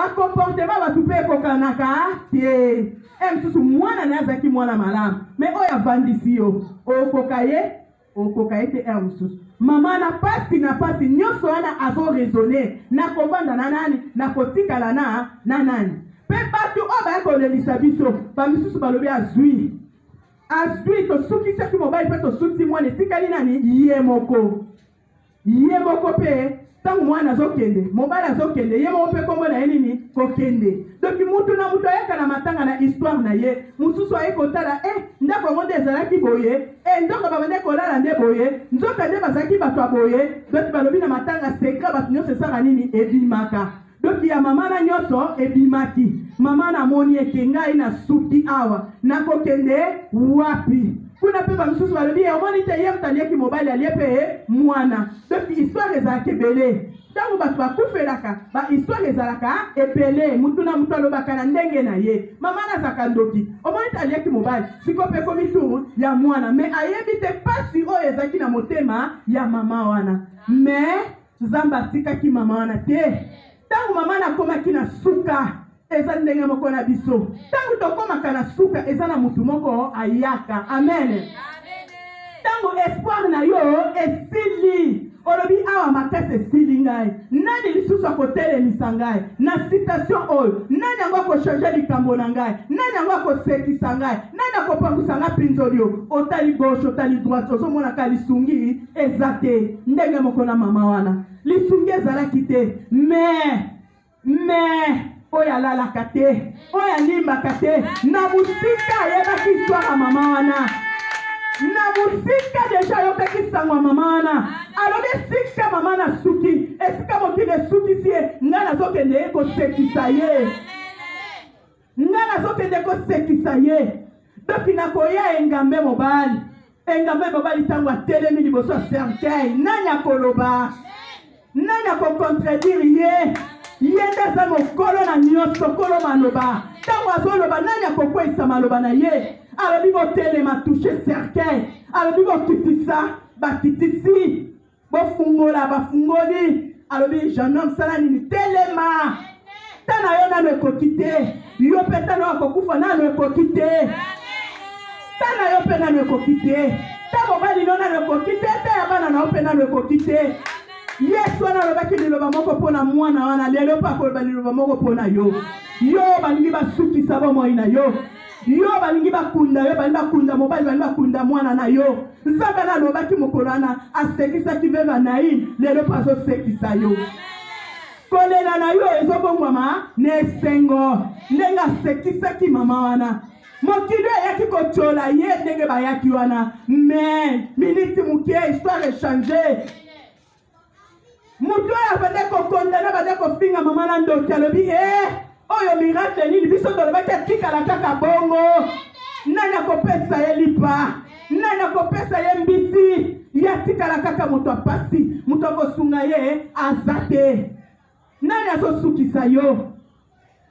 bakomportema bato mpe ekokanaka te e mosusu mwana na ye azalaki mwana malamu me oyo avandisi yo okoka ye okoka ye te e mosusu mama na pasi na pasi nyonso wana azoresone na kovanda na nani na kotikala na na nani mpe bato oyo baya kolelisa biso bamisusu balobi azwi azwi tosukisaki mobali mpe tosuki mwana etikali nani ye moko ye moko mpe ntango mwana azokende mobali azokende ye moko mpe nkombo na ye nini kokende donki mutu na mutu ayaka na matanga na histoire na ye mosusu aye kotala e eh, ndako yango nde ezalaki boye e eh, ndoko babande kolala nde boye nzoka nde bazalaki bato ya boye donki balobi na matanga sekra bato nyonso esaka nini ebimaka doki ya mama na nyonso ebimaki mama namoni ete ngai nasuki awa nakokende wapi kuna mpe bamosusu balobi omoni te ye moto alieki mobali alie mpe mwana doki histoire ezalaki ebele ntango bato bakufelaka bahistoire ezalaka ebele motu na moto alobaka na ndenge na ye mama nazalaka ndoki omoni te alieki mobali siko mpe ekomi turu ya mwana me ayebi te mpasi oyo ezalaki na motema ya mama wana me nzambe atikaki mama wana te ntango mama wana akomaki na suka eza ndenge moko na biso ntango tokomaka na suka eza na motu moko ayaka amen ntango espoir na yo esili olobi awa makasi esili ngai nani lisusu akotelemisa ngai na citation oyo nani yango akochange likambo na ngai nani yango akosekisa ngai nani akopangusa ngai pinzoli yo otali gauche otali droite ozomona ka lisungi eza te ndenge moko na mama wana lisungi ezalaki te me me oyo alalaka te oyo alimbaka te na mosika ayebaki histoire ya mama wana na mosika deja ayokaki nsango ya mama wana alobi esika mama nasuki esika mokili esukisi ye ngai nazokende ye kosekisa ye nga nazokende kosekisa ye doki nakoya engambe mobali engambe mobali ntango atelemi liboso ya cercueil nani akoloba nani akocontredire ye ye nde aza mokolo na nyonso kolo maloba ntango azoloba nani akokweyisa maloba na ye alobi botelema touche cercueil alobi bokitisa bakitisi bofungola bafungoli alobi jeune homme sala nini telema ta na yo nano ekoki te yo mpe ta na yo akokufa nano ekoki te ta na yo mpe nano ekoki te ta mobali no nano ekoki te ta ya bana na yo mpe nano ekoki te yesu wana alobaki liloba moko mpo na mwana wana lelo mpe akoloba liloba moko mpo na yo yo balingi basukisa bomoi na yo yo balingi bakunda yo balingi bakunda mobali balingi bakunda mwana na yo nzambe ana alobaki mokolo wana asekisaki veva nain lelo mpo azosekisa yo kolela na yo ezobongwama na esengo ndenge asekisaki mama wana mokili eyaki kotyola ye ndenge bayaki wana me miniti moke histoire echange moto oyo abanda kokondana banda kofinga mama na ndoki alobi e eh, oyo miracle nini biso tolobaki atikala kaka bongo nani akopesa ye lipa nani akopesa ye mbisi ye atikala kaka moto apasi moto akosunga ye aza te nani azosukisa yo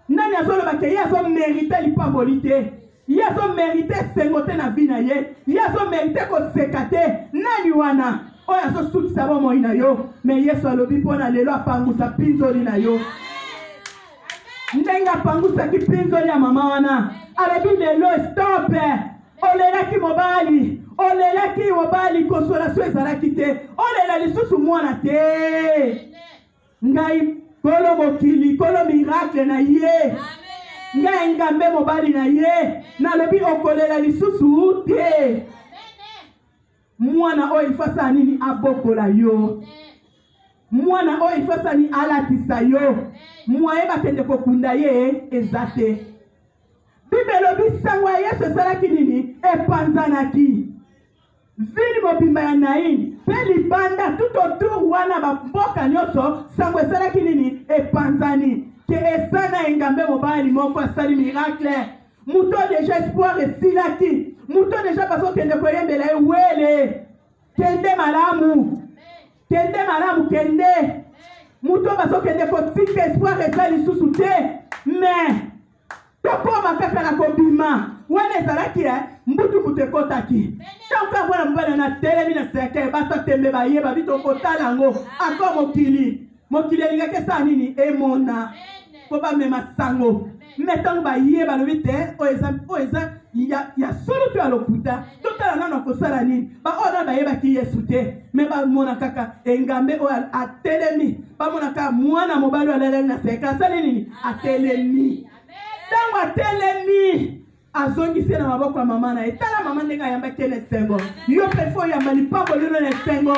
nani azoloba ke ye azomerite lipamboli te ye azomerite esengo te na vi na ye ye azomerite koseka te nani wana oyo azosukisa bomoi na yo me yesu alobi mpo na lelo apangusa mpinzoli na yo ndenge apangusaki mpinzoli ya mama wana alobi lelo stop olelaki mobali olelaki mobali konsolation ezalaki te olela lisusu mwana te ngai kolo mokili kolo miracle na ye ngai ngambe mobali na ye nalobi okolela lisusu te mwana oyo ifasa nini abokola yo mwana oyo ifasa nini alatisa yo mwaye bakende kokunda ye eza te bibelobi sango ya yesu esalaki nini epanzanaki vile mobimba ya naini mpe libanda tout autour wana bamboka nyonso sango esalaki nini epanzani ke esa na engambe mobali moko asali miracle moto deja espoir esilaki moto deja bazokende koyembela ye wele kende malamu kende malamu kende moto bazokende kotika espoir eza lisusu te mais tokoma kaka na kobima wana ezalaki eh, mbutu moto ekotaki ntango ya mwana mobali na telemi na seke bato atembe bayeba bi tokotala yango ako mokili mokili elingaki esala nini emona mpo bamema sango me ntango baye balobi te oyo eza ya solo to ya lokuta totala nano akosala nini baoyo nano bayebaki yesu te me bamona kaka engambe oyo atelemi bamona kaka mwana mobali oyo alaleli na seka asali nini atelemi ntango atelemi azongisi ye na maboko ya mama na ye tala mama ndenge ayambaki ye na esengo yo mpe fo oyamba lipambo lino na esengo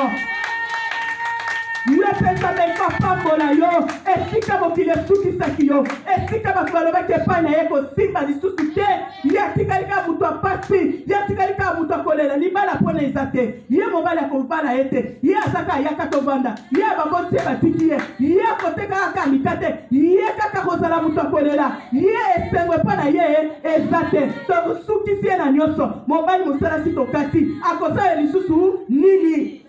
yo mpe nzambe ekapambola yo esika mokili esukisaki yo esika bato balobaki epai na ye kosimba lisusu te ye atikali kaka moto ya mpasi ye atikali kaka moto akolela libala mpona eza te ye mobali akobala ye te ye azaka ayaka tovanda ye baboti ye batiki ye ye akoteka kaka mika te ye kaka kozala moto akolela ye esengo mpo na ye eza te tosukisi ye na nyonso mobali mosalasi tokati akosala lisusu nini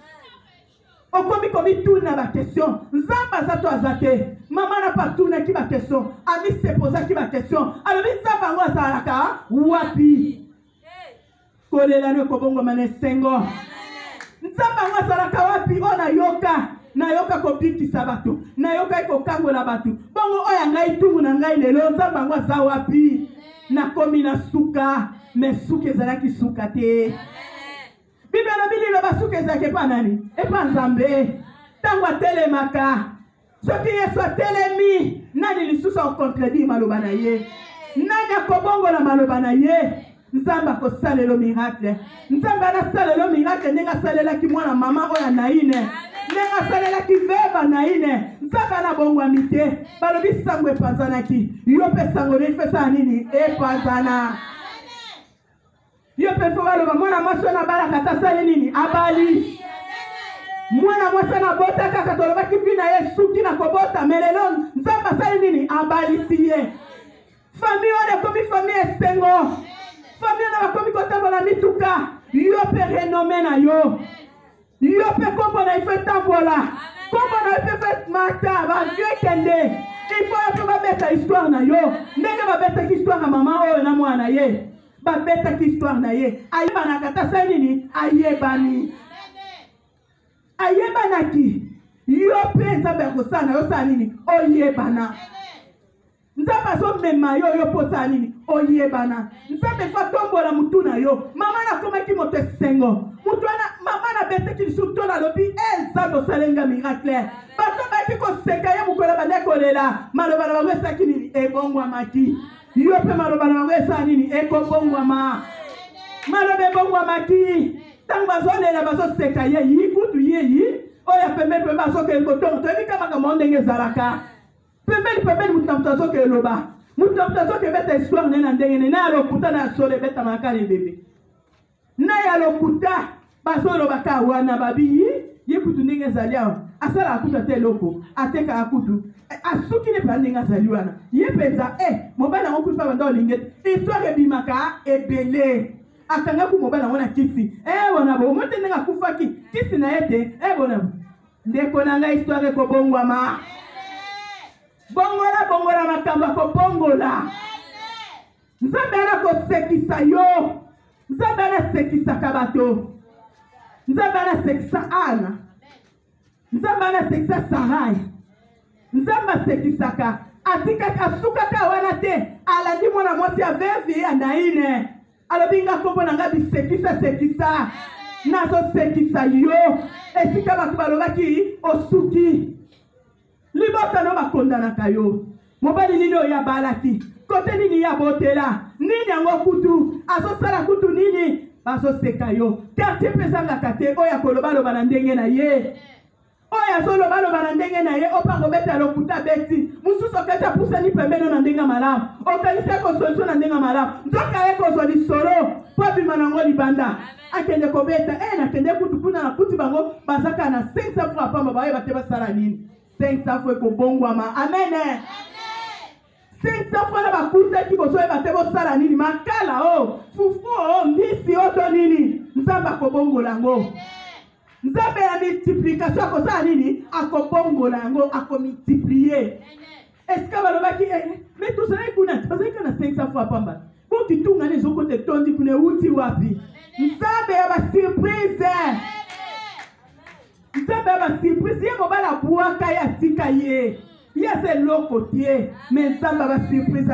okomi komituna bakestion nzambe aza to aza te mama na patunaki bakestion amisepozaki bakestion alobi nzambe yango azalaka wapi kolelano ekobongoma na esengo nzambe yango azalaka wapi oyo nayoka nayoka kobikisa bato nayokaki kokangola bato bongo oyo ya ngai ntungu na ngai lelo nzambe yango aza wapi nakomi na suka me suka ezalaki suka te Amen. bible elobi liloba suka ezalaki epa nani epa nzambe ntango atelemaka soki yesu atelemi nani lisusu akontredire maloba na ye nani akobongola maloba na ye nzambe akosalelo miracle nzambe anasalelo miracle ndenge asalelaki mwana mama oyo ya naine ndenge asalelaki veva naine nzambe anabongwami te balobi sango epanzanaki yo mpe sango nini fesala nini epanzana Yo pe faut baloba mwana mwasi wana abalaka ata asali nini abali. Mwana mwasi wana abota kaka tolobaki vi na ye suki na kobota me lelo nzambe asali nini abalisi ye. Famille wana ekomi famille esengo. Famille wana bakomi kotambola mituka. Yo pe renome na yo. yo mpe nkombo na ifo etambola nkombo na yo mpe fo mata bavio ekende ifo yo mpe babeta histoire na yo ndenge babetaki histoire ya mama oyo na mwana ye babetaki histoire na ye ayebanaka ata sa nini ayebani ayebanaki yo mpe nzambe akosala na yo sala nini oyebana nzambe azomema yo yo mpo osala nini oyebana nzambe fo atombola motu na yo mama nakomaki moto esengo motu wana mama nabetaki lisusu to nalobi e eh, nzambe osali nga miracle bato bayaki koseka ye mokolo abanda kolela maloba na bango esalaki nini ebongwamaki yo mpe maloba na bango esala nini ekobongwama maloba ebongwamaki ntango bazolela bazoseka ye yi kutu ye yi oyo ya pembe pembe azokeli kotongo toyebi ka makambo ndenge ezalaka pembeni pembeni moto na moto azoka eloba moto na moto azoka ebeta histoire naye na ndenge ne naye alokuta na ya solo ebetamaka kaka na ebembe naye alokuta bazoloba ka wana babiyi ye kutu ndenge ezali awa asalaka kutu ata eloko atekaka kutu eh, asuki ne mpenza ndenge azali wana ye mpenza e mobali yango kutu babanda olinge te histoire ebimaka ebele akangaki mobali yango na kisi e eh, wana bomoi te ndenge akufaki kisi na ye te e bona ndeko na ngai histoire ekobongwama bongola bongola makambo akobongola nzambe ana kosekisa yo nzambe anasekisaka bato nzambe anasekisa ana nzambe anasekisa sarai nzambe asekisaka atikaki asukaka wana te alandi mwana mwasi ya vevi ya naine alobi nga nkombo na nga bisekisa sekisa nazosekisa yo esika bato balobaki osuki libota no bakondanaka yo mobali nini oyo abalaki kote nini ya botela nini yango kutu azosala kutu nini bazoseka yo kartie mpe ezangaka te oyo akolobaloba na ndenge na ye oyo azoloba loba na ndenge na ye opa kobeta lokuta beti mosusu okati apusani pembeno na ndenge malamu okanisi ekosolution na ndenge malamu nzoka ye kozwa lisolo mpo abima na yango libanda akende kobeta e nakende kutu kuna na kuti bango bazaka na 5 safu apamba bayeba te basala nini 5 safu ekobongwama amen sensafu wana bakutaki bozoyeba te bosala nini makala o oh, fufu o oh, mbisi o oh, to nini nzambe akobongola yango nzambe ya multiplication akosala nini akobongola yango akomultiplie esika balobaki eh, eh, me tozalaki kuna bazalaki ka na 500 fois pamba mpo kitungani ezokota etondi kuna euti wapi nzambe ya basurprise nzambe ya basurprise ye mobali abwaka ye atika ye ye aza eloko te me nzambe ya basurprise